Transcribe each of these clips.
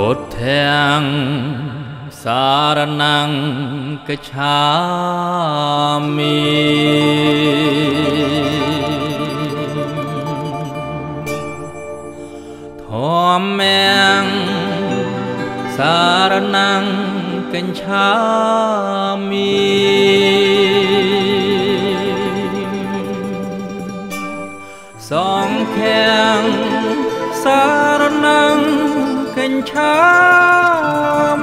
ពុទ្ធាំសារណង្កច្ឆាមិធម្មំសារណង្កច្ឆាមិ កច្ឆា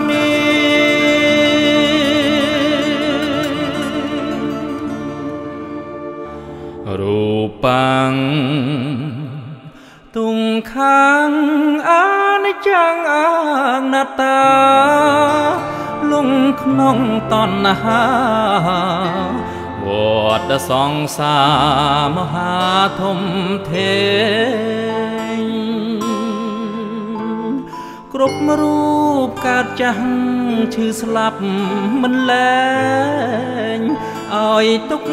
មិរូបាំងទុងខាងអានិច្ចំអនត្តាលងក្នុងតណ្ហាវត្តសង្សារមហាធំធេ គ្រប់រូបកើតចាស់ឈឺស្លាប់មិនលែងឲ្យទុក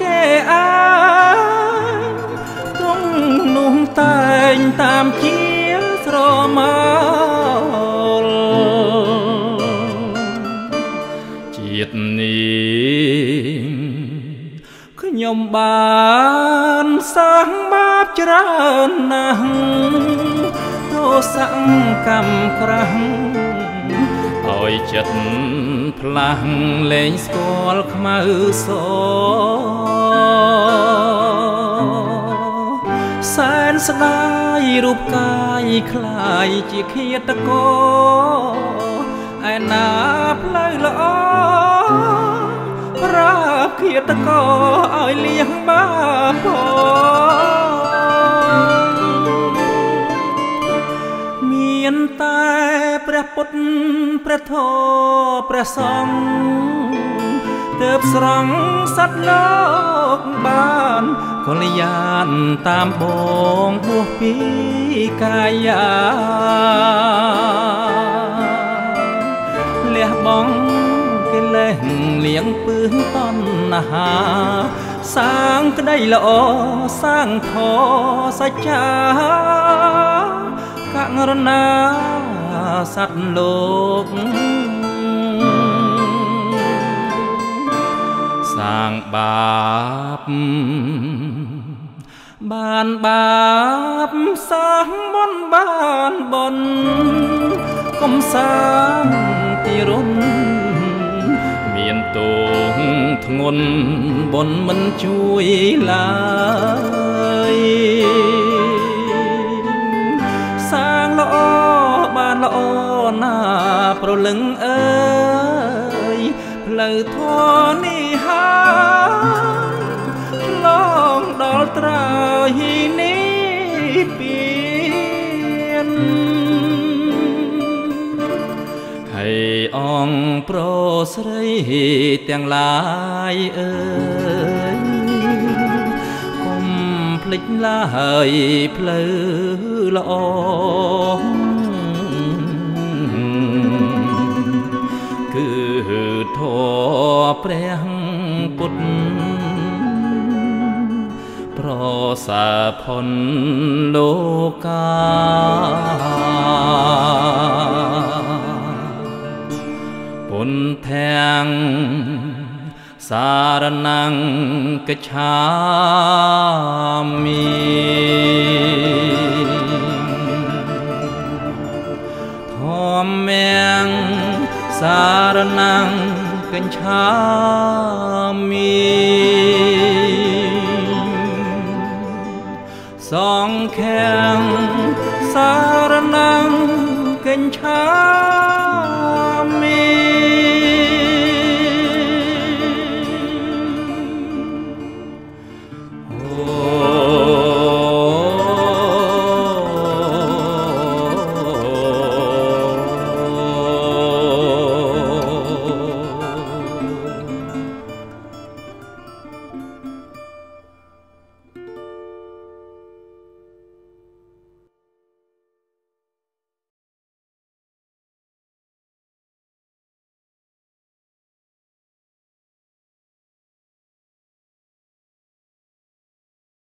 គេអាទ្រង់នោះតែងតាមជាស្រមោលជាតិនេះខ្ញុំបានសាងបាបច្រើនណាស់ទោ សកម្មក្រាស់ឲ្យចិត្តផ្លាស់លែងស្គាល់ខ្មៅសសែនស្ដាយរូបកាយคล้ายជាឃាតកឯណាផ្លូវល្អប្រាប់ឃាតកឲ្យលៀងបាផង ព្រះធម៌ព្រះសង្ឃទើបស្រង់សត្វលោកបានកលយានតាមបងបួសពីកាយាលះបង់កិលេសលៀងពឹងតណ្ហាសាងក្តីល្អសាងធម៌សច្ចាករណា សត្វលោកសាងបាបបានបាបសាងបុណ្យបានបុណ្យកុំសាងទីរុនមានទងធ្ងន់បុណ្យមិនជួយឡើយ ល្អណាប្រលឹងអើយផ្លូវធម៌នេះហើយឆ្លងដល់ត្រើយនេះពៀនហើយអងប្រស្រីទាំងឡាយអើយភ្លេចឡើយផ្លូវល្អ ប្រសាផុនលោកាពុនធាំងសារណង្កច្ឆាមិធម្មំសារណង្កច្ឆាមិ សង្ឃំសារណង្កច្ឆា